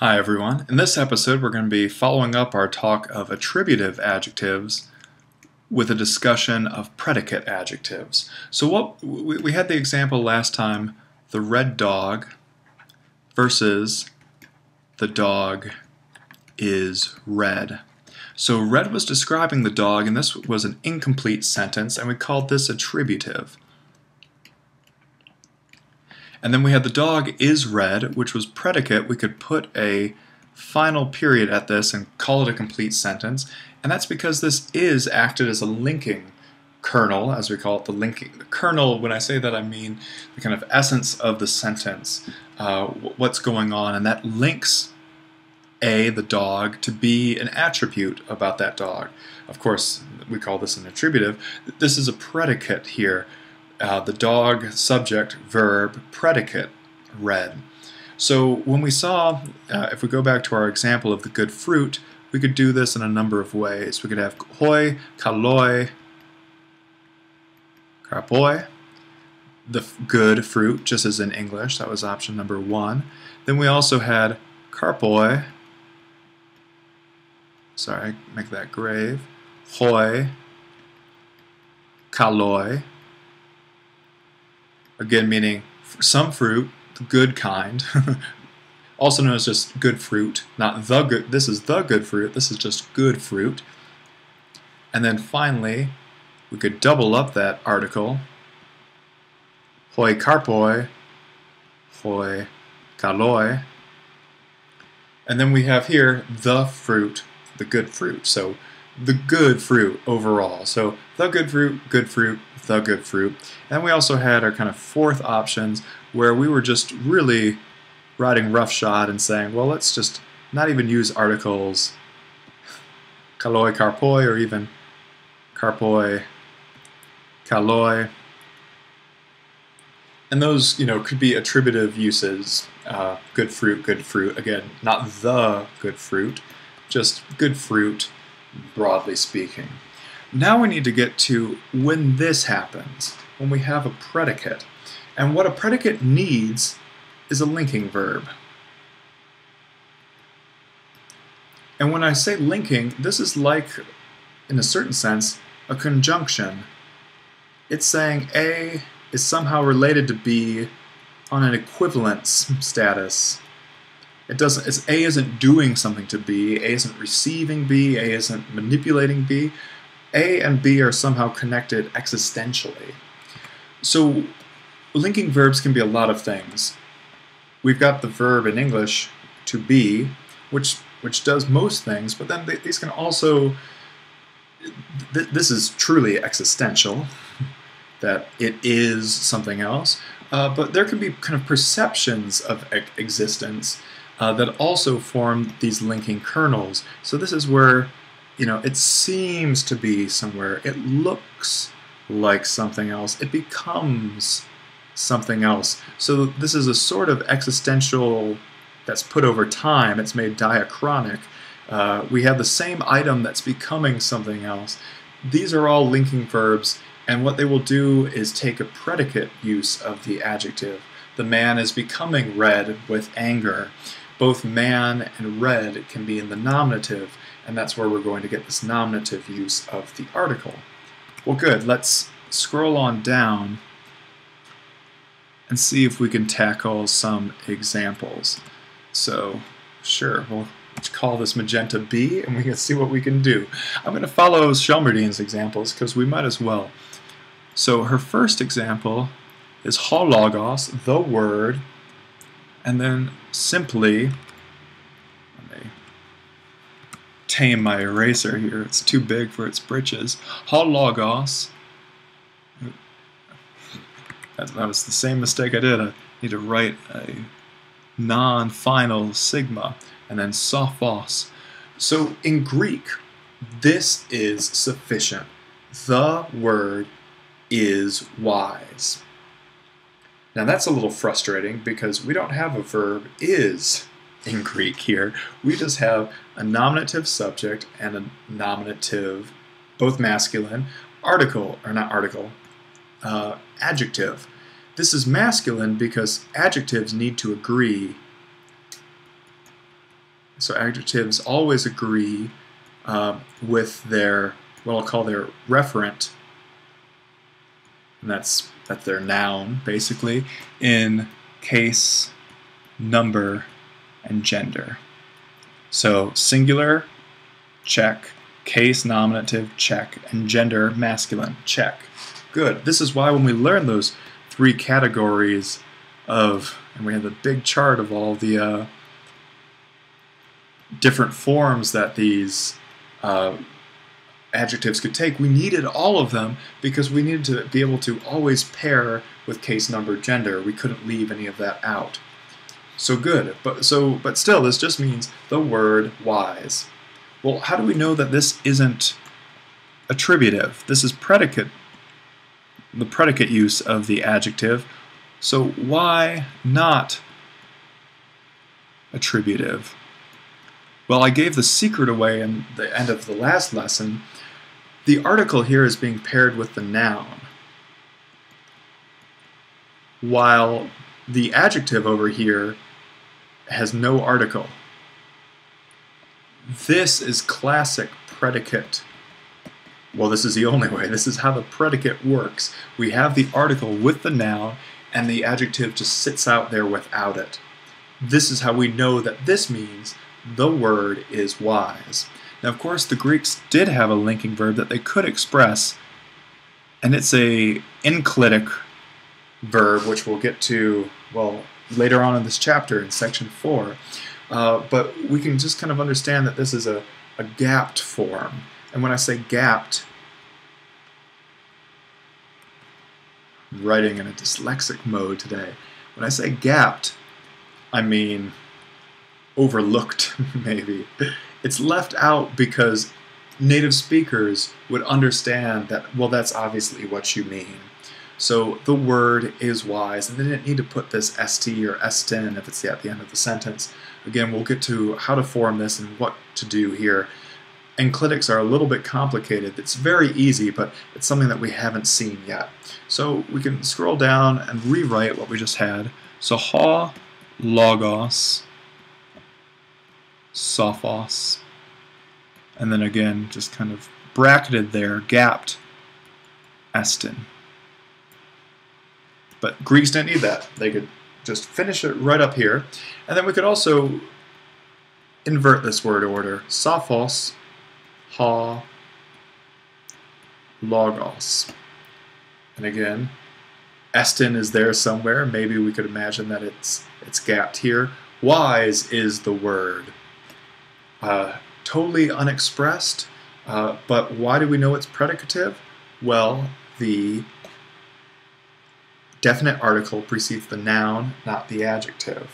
Hi everyone. In this episode we're going to be following up our talk of attributive adjectives with a discussion of predicate adjectives. So what we had the example last time, the red dog versus the dog is red. So red was describing the dog and this was an incomplete sentence and we called this attributive. And then we had the dog is red, which was predicate. We could put a final period at this and call it a complete sentence. And that's because this is acted as a linking kernel, as we call it, the linking the kernel. When I say that, I mean the kind of essence of the sentence, uh, what's going on, and that links A, the dog, to be an attribute about that dog. Of course, we call this an attributive. This is a predicate here uh, the dog, subject, verb, predicate, red. So when we saw, uh, if we go back to our example of the good fruit, we could do this in a number of ways. We could have hoi, kaloi, karpoi, the good fruit, just as in English. That was option number one. Then we also had karpoi, sorry, make that grave, hoi, kaloi, again meaning some fruit, the good kind, also known as just good fruit, not the good, this is the good fruit, this is just good fruit. And then finally, we could double up that article, hoi karpoi, hoi kaloi, and then we have here the fruit, the good fruit. So the good fruit overall. So the good fruit, good fruit, the good fruit. And we also had our kind of fourth options where we were just really riding roughshod and saying, well, let's just not even use articles kaloi karpoi or even karpoi kaloi. And those, you know, could be attributive uses. Uh, good fruit, good fruit. Again, not the good fruit, just good fruit, broadly speaking. Now we need to get to when this happens, when we have a predicate. And what a predicate needs is a linking verb. And when I say linking, this is like, in a certain sense, a conjunction. It's saying A is somehow related to B on an equivalence status. It doesn't. A isn't doing something to B. A isn't receiving B. A isn't manipulating B. A and B are somehow connected existentially. So linking verbs can be a lot of things. We've got the verb in English to be, which which does most things, but then they, these can also. Th this is truly existential, that it is something else. Uh, but there can be kind of perceptions of e existence uh, that also form these linking kernels. So this is where you know, it seems to be somewhere. It looks like something else. It becomes something else. So this is a sort of existential that's put over time. It's made diachronic. Uh, we have the same item that's becoming something else. These are all linking verbs, and what they will do is take a predicate use of the adjective. The man is becoming red with anger. Both man and red can be in the nominative, and that's where we're going to get this nominative use of the article. Well, good. Let's scroll on down and see if we can tackle some examples. So, sure, we'll call this magenta B, and we can see what we can do. I'm going to follow Shelmerdine's examples because we might as well. So her first example is hologos, the word, and then simply tame my eraser here. It's too big for its britches. Hologos. That, that was the same mistake I did. I need to write a non-final sigma and then sophos. So in Greek, this is sufficient. The word is wise. Now that's a little frustrating because we don't have a verb is in Greek here. We just have a nominative subject and a nominative, both masculine, article, or not article, uh, adjective. This is masculine because adjectives need to agree So adjectives always agree uh, with their what I'll call their referent, and that's that's their noun basically in case, number, and gender. So singular, check, case nominative, check, and gender masculine, check. Good. This is why when we learn those three categories of, and we have the big chart of all the uh, different forms that these uh, adjectives could take. We needed all of them because we needed to be able to always pair with case number gender. We couldn't leave any of that out. So good, but so but still this just means the word wise. Well, how do we know that this isn't attributive? This is predicate the predicate use of the adjective. So why not attributive? Well, I gave the secret away in the end of the last lesson. The article here is being paired with the noun, while the adjective over here has no article. This is classic predicate. Well, this is the only way. This is how the predicate works. We have the article with the noun, and the adjective just sits out there without it. This is how we know that this means the word is wise. Now, of course, the Greeks did have a linking verb that they could express, and it's a enclitic verb, which we'll get to, well, later on in this chapter in section 4. Uh, but we can just kind of understand that this is a, a gapped form. And when I say gapped, I'm writing in a dyslexic mode today. When I say gapped, I mean overlooked, maybe. It's left out because native speakers would understand that, well, that's obviously what you mean. So the word is wise, and they didn't need to put this esti or estin if it's at the end of the sentence. Again, we'll get to how to form this and what to do here. Enclitics are a little bit complicated. It's very easy, but it's something that we haven't seen yet. So we can scroll down and rewrite what we just had. So ha, logos, sophos, and then again, just kind of bracketed there, gapped, estin. But Greeks didn't need that. They could just finish it right up here. And then we could also invert this word order. Sophos, ha, logos. And again, estin is there somewhere. Maybe we could imagine that it's it's gapped here. Wise is the word. Uh, totally unexpressed, uh, but why do we know it's predicative? Well, the definite article precedes the noun, not the adjective.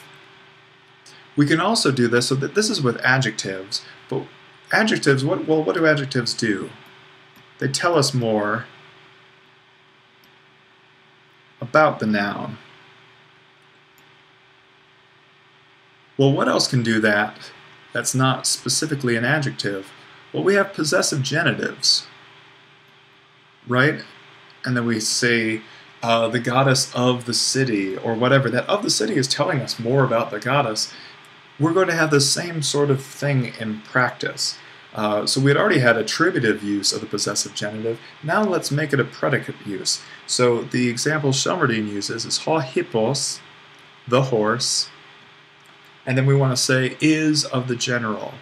We can also do this so that this is with adjectives, but adjectives, what, well, what do adjectives do? They tell us more about the noun. Well, what else can do that? that's not specifically an adjective. Well, we have possessive genitives, right? And then we say uh, the goddess of the city or whatever. That of the city is telling us more about the goddess. We're going to have the same sort of thing in practice. Uh, so we had already had attributive use of the possessive genitive. Now let's make it a predicate use. So the example Shelmerdine uses is ha hippos, the horse, and then we want to say is of the general.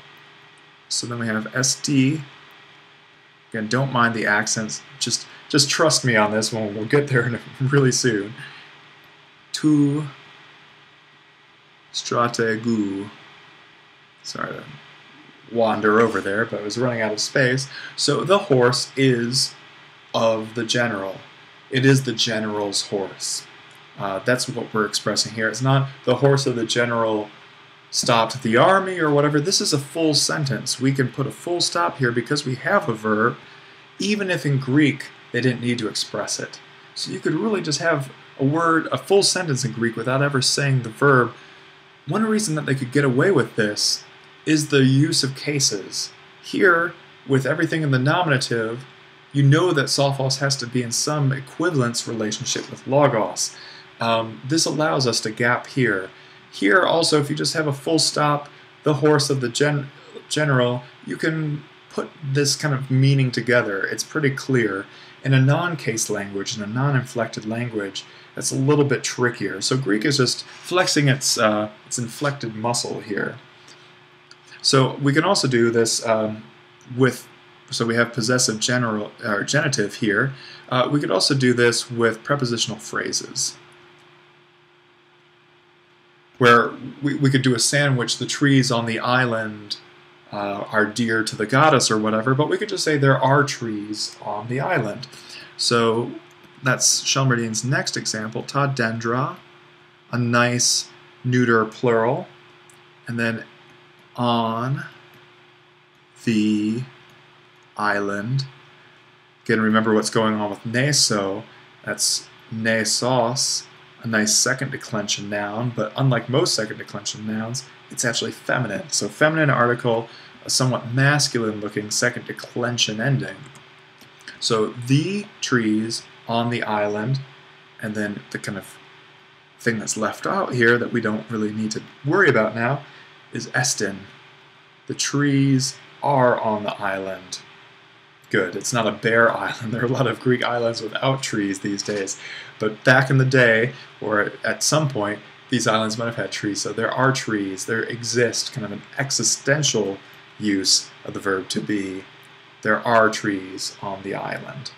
So then we have esti. Again, don't mind the accents. Just just trust me on this one. We'll get there really soon. Tu strategu. Sorry to wander over there, but I was running out of space. So the horse is of the general. It is the general's horse. Uh, that's what we're expressing here. It's not the horse of the general stopped the army or whatever. This is a full sentence. We can put a full stop here because we have a verb, even if in Greek they didn't need to express it. So you could really just have a word, a full sentence in Greek without ever saying the verb. One reason that they could get away with this is the use of cases. Here, with everything in the nominative, you know that sophos has to be in some equivalence relationship with logos. Um, this allows us to gap here here also, if you just have a full stop the horse of the gen general, you can put this kind of meaning together. It's pretty clear. In a non-case language, in a non-inflected language, that's a little bit trickier. So Greek is just flexing its, uh, its inflected muscle here. So we can also do this um, with, so we have possessive general or genitive here. Uh, we could also do this with prepositional phrases where we, we could do a sandwich, the trees on the island uh, are dear to the goddess or whatever, but we could just say there are trees on the island. So that's Shelmerdine's next example, ta dendra, a nice neuter plural, and then on the island. Again, remember what's going on with neso. That's nesos, a nice second declension noun, but unlike most second declension nouns, it's actually feminine. So feminine article, a somewhat masculine looking second declension ending. So the trees on the island, and then the kind of thing that's left out here that we don't really need to worry about now is estin. The trees are on the island. Good. It's not a bare island. There are a lot of Greek islands without trees these days. But back in the day, or at some point, these islands might have had trees. So there are trees. There exist kind of an existential use of the verb to be. There are trees on the island.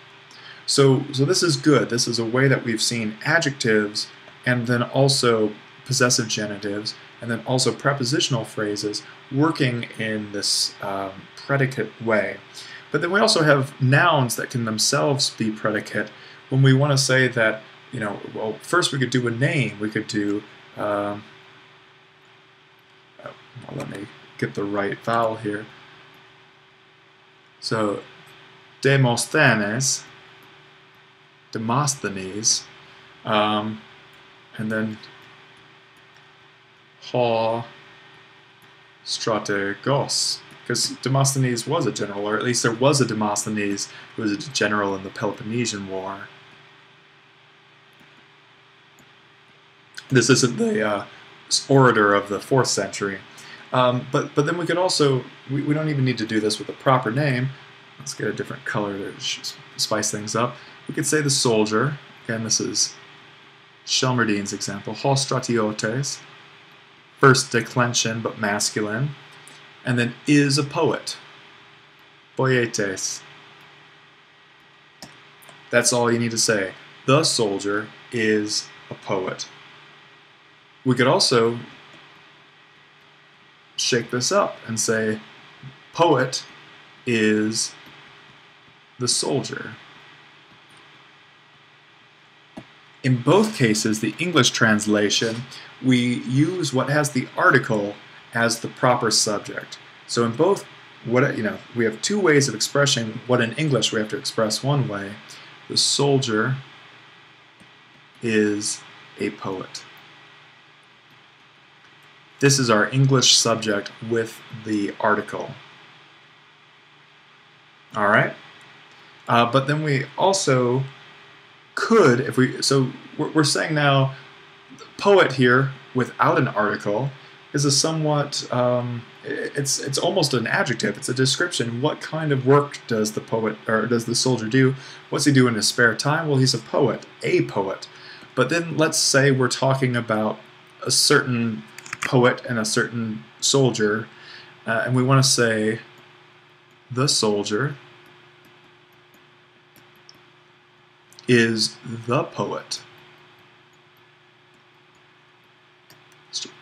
So, so this is good. This is a way that we've seen adjectives and then also possessive genitives and then also prepositional phrases working in this um, predicate way. But then we also have nouns that can themselves be predicate when we want to say that, you know, well, first we could do a name. We could do, um, oh, let me get the right vowel here. So, Demosthenes, Demosthenes, um, and then Ha Strategos. Because Demosthenes was a general, or at least there was a Demosthenes who was a general in the Peloponnesian War. This isn't the uh, orator of the 4th century. Um, but, but then we could also, we, we don't even need to do this with a proper name. Let's get a different color to spice things up. We could say the soldier. Again, this is Shelmerdine's example. Stratiotes, first declension but masculine, and then is a poet. Poietes. That's all you need to say. The soldier is a poet. We could also shake this up and say poet is the soldier. In both cases, the English translation, we use what has the article as the proper subject. So in both, what you know, we have two ways of expressing what in English we have to express one way. The soldier is a poet. This is our English subject with the article. All right? Uh, but then we also could, if we, so we're, we're saying now, poet here without an article is a somewhat, um, it's it's almost an adjective. It's a description. What kind of work does the poet or does the soldier do? What's he do in his spare time? Well, he's a poet, a poet. But then let's say we're talking about a certain poet and a certain soldier, uh, and we want to say the soldier is the poet.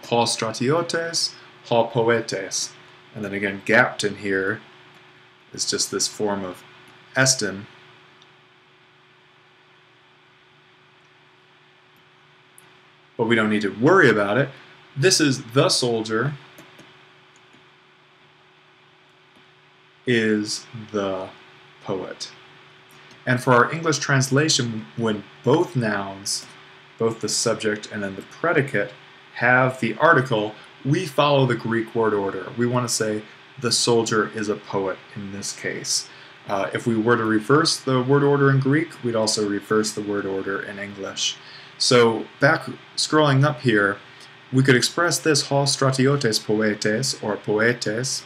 Hol stratiotes, hol poetes. And then again, gapped in here is just this form of estin. But we don't need to worry about it. This is the soldier is the poet. And for our English translation, when both nouns, both the subject and then the predicate, have the article, we follow the Greek word order. We want to say the soldier is a poet in this case. Uh, if we were to reverse the word order in Greek, we'd also reverse the word order in English. So back scrolling up here, We could express this ho stratiotes poetes or poetes,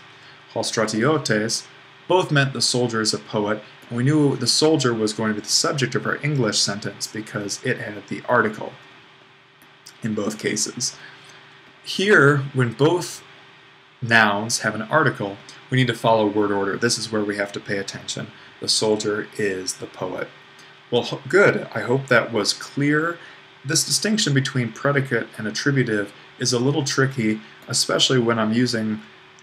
ho stratiotes, both meant the soldier is a poet, and we knew the soldier was going to be the subject of our English sentence because it had the article in both cases. Here, when both nouns have an article, we need to follow word order. This is where we have to pay attention. The soldier is the poet. Well, good. I hope that was clear. This distinction between predicate and attributive is a little tricky, especially when I'm using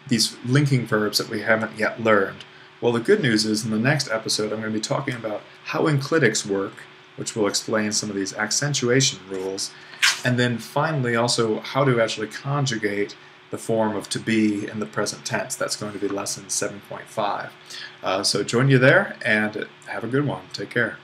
these linking verbs that we haven't yet learned. Well, the good news is in the next episode, I'm going to be talking about how enclitics work, which will explain some of these accentuation rules, and then finally also how to actually conjugate the form of to be in the present tense. That's going to be lesson 7.5. Uh, so join you there and have a good one. Take care.